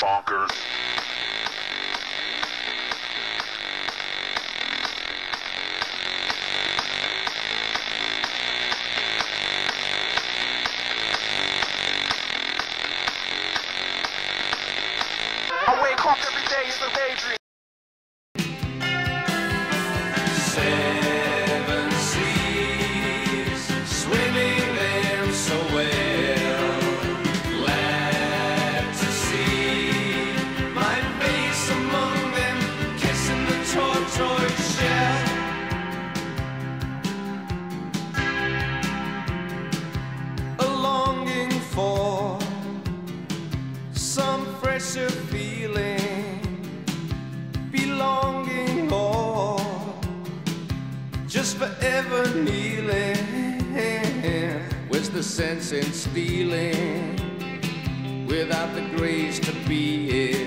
bonkers. I wake up every day, it's a daydream. Sense in stealing without the grace to be it?